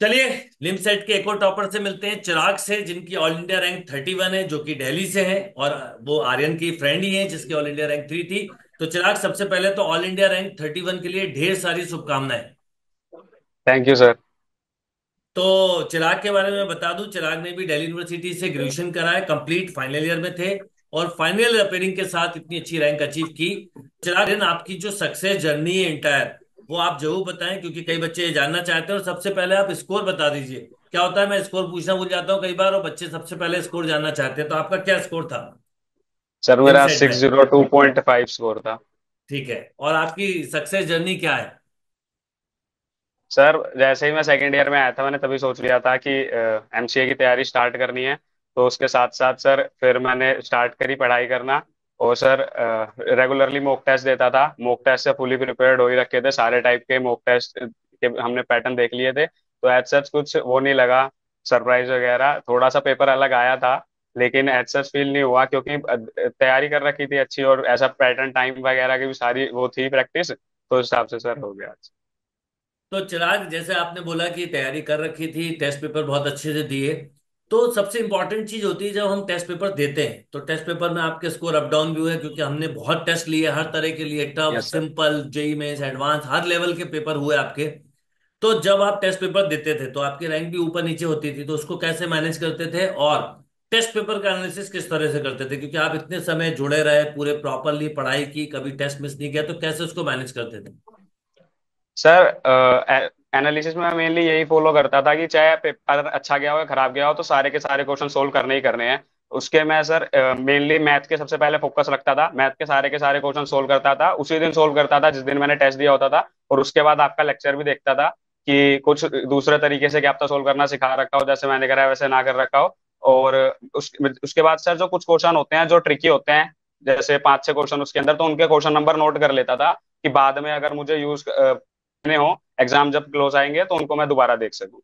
चलिए लिम सेट के एक और टॉपर से मिलते हैं चिराग से जिनकी all India rank thirty one है जो कि दिल्ली से है और वो आर्यन की फ्रेंड ही है जिसकी ऑल इंडिया रैंक थ्री थी। तो चिराग सबसे पहले तो all India rank thirty one के लिए ढेर सारी शुभकामनाएँ। थैंक यू सर तो चिराग के बारे में बता दूँ चिराग ने भी दिल्ली यूनिवर्सिटी से ग्रेजुएशन करा है कंप्लीट फाइनल ईयर में थे और फाइनल अपेयरिंग के साथ इतनी अच्छी रैंक अचीव की। चिराग आपकी जो सक्सेस जर्नी है इंटायर वो आप ज़रूर बताएँ क्योंकि कई बच्चे ये जानना चाहते हैं और सबसे पहले आप स्कोर बता दीजिए। क्या होता है मैं स्कोर पूछना भूल जाता हूँ कई बार और बच्चे सबसे पहले स्कोर जानना चाहते हैं। तो आपका क्या स्कोर था? सर मेरा six zero two point five score था। ठीक है। और आपकी सक्सेस जर्नी क्या है? सर जैसे ही मैं सेकंड ईयर में आया था मैंने तभी सोच लिया था कि एमसीए की तैयारी स्टार्ट करनी है। तो उसके साथ साथ सर फिर मैंने स्टार्ट करी पढ़ाई करना। और सर रेगुलरली मॉक टेस्ट देता था। मॉक टेस्ट से फुली प्रिपेयर्ड हो ही रखे थे, सारे टाइप के मॉक टेस्ट के हमने पैटर्न देख लिए थे। तो एज सच कुछ वो नहीं लगा सरप्राइज़ वगैरह। थोड़ा सा पेपर अलग आया था, लेकिन एज सच फील नहीं हुआ, क्योंकि तैयारी कर रखी थी अच्छी और ऐसा पैटर्न टाइम वगैरह की भी सारी वो थी प्रैक्टिस तो उस हिसाब से सर हो गया तो चिराग, जैसे आपने बोला कि तैयारी कर रखी थी टेस्ट पेपर बहुत अच्छे से दिए तो सबसे इंपॉर्टेंट चीज़ होती है जब हम टेस्ट पेपर देते हैं। तो टेस्ट पेपर में आपके स्कोर अप डाउन भी हुए क्योंकि हमने बहुत टेस्ट लिए हर तरह के लिए tough simple JEE Mains advance हर लेवल के पेपर हुए आपके। तो जब आप टेस्ट पेपर देते थे तो आपकी रैंक भी ऊपर नीचे होती थी तो उसको कैसे मैनेज करते थे? और टेस्ट पेपर का एनालिसिस किस तरह से करते थे? क्योंकि आप इतने समय जुड़े रहे पूरे प्रॉपरली पढ़ाई की कभी टेस्ट मिस नहीं किया तो कैसे उसको मैनेज करते थे? सर एनालिसिस में मेनली यही फॉलो करता था कि चाहे पेपर अच्छा गया हो या खराब गया हो तो सारे के सारे क्वेश्चन सोल्व करने ही करने हैं। उसके मैं सर मेनली मैथ के सबसे पहले फोकस रखता था। मैथ के सारे के सारे क्वेश्चन सोल्व करता था। उसी दिन सोल्व करता था जिस दिन मैंने टेस्ट दिया होता था। और उसके बाद आपका लेक्चर भी देखता था कि कुछ दूसरे तरीके से क्या सोल्व करना सिखा रखा हो जैसे मैंने करा वैसे ना कर रखा हो। और उस, उसके बाद सर जो कुछ क्वेश्चन होते हैं जो ट्रिकी होते हैं जैसे पाँच छह क्वेश्चन उसके अंदर तो उनके क्वेश्चन नंबर नोट कर लेता था कि बाद में अगर मुझे यूज़ हो एग्ज़ाम जब क्लोज आएँगे तो उनको मैं दोबारा देख सकूँ।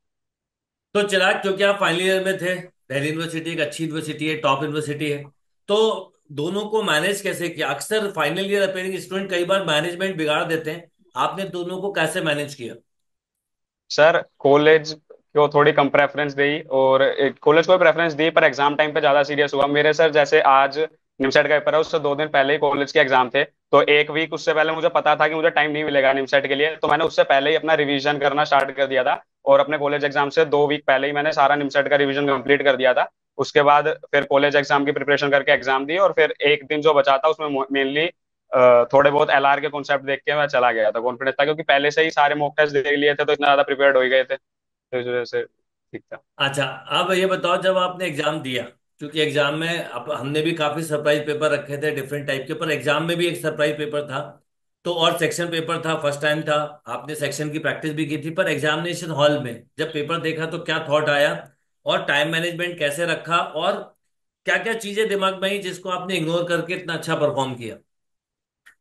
तो चिराग क्योंकि आप फाइनल ईयर में थे दिल्ली यूनिवर्सिटी एक अच्छी यूनिवर्सिटी है टॉप यूनिवर्सिटी है तो दोनों को मैनेज कैसे किया? अक्सर फाइनल ईयर अपेयरिंग स्टूडेंट कई बार मैनेजमेंट बिगाड़ देते हैं। आपने दोनों को कैसे मैनेज किया? सर कॉलेज को थोड़ी कम प्रेफरेंस दी और कॉलेज को प्रेफरेंस दी पर एग्ज़ाम टाइम पे ज़्यादा सीरियस हुआ। मेरे सर जैसे आज निमसेट का पेपर है, उससे दो दिन पहले ही कॉलेज के एग्ज़ाम थे तो एक वीक उससे पहले मुझे पता था कि मुझे टाइम नहीं मिलेगा निमसेट के लिए तो मैंने उससे पहले ही अपना रिवीजन करना स्टार्ट कर दिया था और अपने कॉलेज एग्ज़ाम से दो वीक पहले ही मैंने सारा निमसेट का रिवीजन कंप्लीट कर दिया था। उसके बाद फिर कॉलेज एग्ज़ाम की प्रिपरेशन करके एग्ज़ाम दी और फिर एक दिन जो बचा था, उसमें मेनली थोड़े बहुत एलआर के कॉन्सेप्ट देख के मैं चला गया था कॉन्फिडेंस था, क्योंकि पहले से ही सारे मॉक टेस्ट दे लिए थे तो इतना ज़्यादा प्रिपेयर्ड हो गए थे तो इस वजह से ठीक था। अच्छा अब ये बताओ, जब आपने एग्ज़ाम दिया क्योंकि एग्ज़ाम में अब हमने भी काफ़ी सरप्राइज़ पेपर रखे थे डिफरेंट टाइप के, पर एग्ज़ाम में भी एक सरप्राइज़ पेपर था। तो और सेक्शन पेपर था फ़र्स्ट टाइम था। आपने सेक्शन की प्रैक्टिस भी की थी, पर एग्जामिनेशन हॉल में जब पेपर देखा तो क्या थॉट आया और टाइम मैनेजमेंट कैसे रखा और क्या क्या चीज़ें दिमाग में ही जिसको आपने इग्नोर करके इतना अच्छा परफॉर्म किया।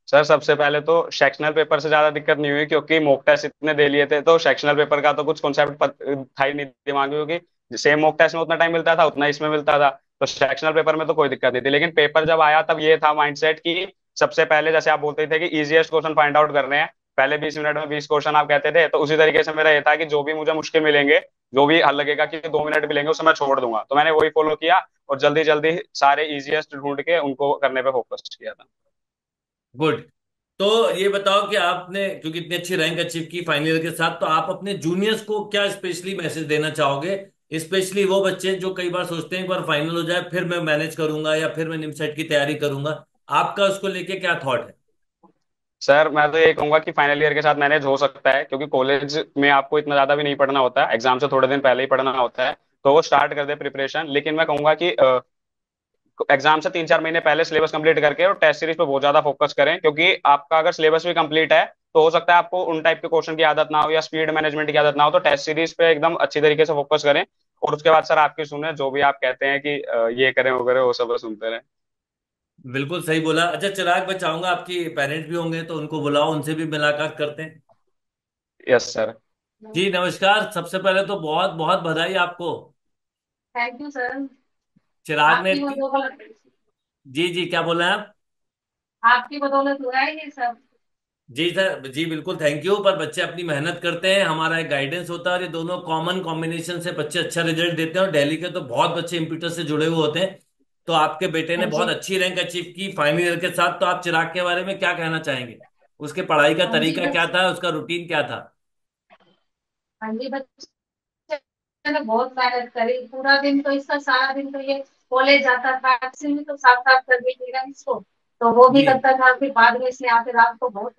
सर, सबसे पहले तो सेक्शनल पेपर से ज़्यादा दिक्कत नहीं हुई क्योंकि मॉक टेस्ट इतने दे लिए थे तो सेक्शनल पेपर का तो कुछ कॉन्सेप्ट था ही नहीं दिमाग में क्योंकि सेम मॉक टेस्ट में उतना टाइम मिलता था, उतना इसमें मिलता था। तो सेक्शनल पेपर में तो कोई दिक्कत नहीं थी। लेकिन पेपर जब आया तब ये था माइंडसेट कि सबसे पहले जैसे आप बोलते थे कि इजीएस्ट क्वेश्चन फाइंड आउट करने हैं, पहले बीस मिनट में बीस क्वेश्चन आप कहते थे तो उसी तरीके से मेरा ये था कि जो भी मुझे मुश्किल मिलेंगे, जो भी हल लगेगा कि दो मिनट मिलेंगे उससे मैं छोड़ दूँगा। तो मैंने वही फॉलो किया और जल्दी जल्दी सारे इजिएस्ट ढूंढ के उनको करने पे फोकस किया था। गुड तो ये बताओ कि आपने, क्योंकि इतनी अच्छी रैंक अचीव की फाइनल ईयर के साथ तो आप अपने जूनियर्स को क्या स्पेशली मैसेज देना चाहोगे? स्पेशली वो बच्चे जो कई बार सोचते हैं एक बार फाइनल हो जाए, फिर मैं मैनेज करूँगा या फिर मैं निमसेट की तैयारी करूँगा। आपका उसको लेके क्या थॉट है? सर मैं तो ये कहूँगा कि फाइनल ईयर के साथ मैनेज हो सकता है, क्योंकि कॉलेज में आपको इतना ज़्यादा भी नहीं पढ़ना होता। है एग्ज़ाम से थोड़े दिन पहले ही पढ़ना होता है तो वो स्टार्ट कर दे प्रिपरेशन लेकिन मैं कहूँगा कि एग्ज़ाम से तीन चार महीने पहले सिलेबस कंप्लीट करके और टेस्ट सीरीज़ पे बहुत ज़्यादा फोकस करें, क्योंकि आपका अगर सिलेबस भी कंप्लीट है तो हो सकता है आपको उन टाइप के क्वेश्चन की आदत ना हो या स्पीड मैनेजमेंट की आदत ना हो तो टेस्ट सीरीज़ पे एकदम अच्छी तरीके से फोकस करें। और उसके बाद सर आपकी सुने जो भी आप कहते हैं कि ये करें वो करें वो सब सुनते रहें। बिल्कुल सही बोला। अच्छा चिराग मैं चाहूँगा आपकी पेरेंट्स भी होंगे तो उनको बुलाओ उनसे भी मुलाकात करते हैं। Yes sir. जी नमस्कार। सबसे पहले तो बहुत बहुत बधाई आपको। थैंक यू सर चिराग ने आपकी बदौलत। जी जी क्या बोला है आप? आपकी बदौलत हुआ है ये सब। जी सर जी बिल्कुल थैंक यू पर बच्चे अपनी मेहनत करते हैं हमारा एक गाइडेंस होता है और ये दोनों कॉमन कॉम्बिनेशन से बच्चे अच्छा रिज़ल्ट देते हैं और दिल्ली के तो बहुत बच्चे इम्प्यूटर से जुड़े हुए होते हैं। तो आपके बेटे ने हाँ बहुत अच्छी रैंक अचीव की फाइनल ईयर के साथ। तो आप चिराग के बारे में क्या कहना चाहेंगे? उसके पढ़ाई का हाँ तरीका क्या था? उसका रूटीन क्या था? हाँ जी बच्चे ने बहुत मेहनत करी। पूरा दिन तो इसका सारा दिन तो ये कॉलेज जाता था तो साफ़ साफ़ कर भी रहा इसको। तो वो भी करता था फिर बाद में इसने आके रात को बहुत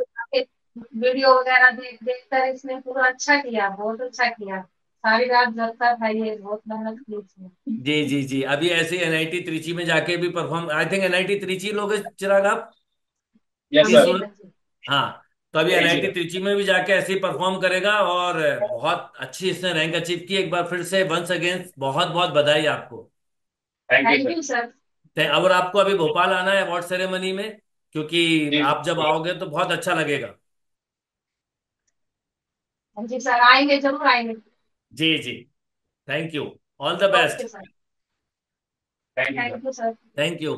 वीडियो वगैरह देख देख कर इसने पूरा अच्छा किया बहुत अच्छा किया। सारी रात जगता था ये बहुत मेहनत की इसने। जी जी जी। अभी ऐसे एनआईटी त्रिची में जाके भी perform I think NIT Trichy लोग चिराग आप? यस हाँ तो अभी एनआईटी ज़ीरो त्रिची में भी जाके ऐसे ही परफॉर्म करेगा और बहुत अच्छी इसने रैंक अचीव की। एक बार फिर से वंस अगेन बहुत बहुत बधाई आपको। थैंक यू सर ते- और आपको अभी भोपाल आना है अवार्ड सेरेमनी में क्योंकि आप जब आओगे तो बहुत अच्छा लगेगा। जी सर आएँगे ज़रूर आएँगे। जी जी। Thank you all the best thank you thank you sir thank you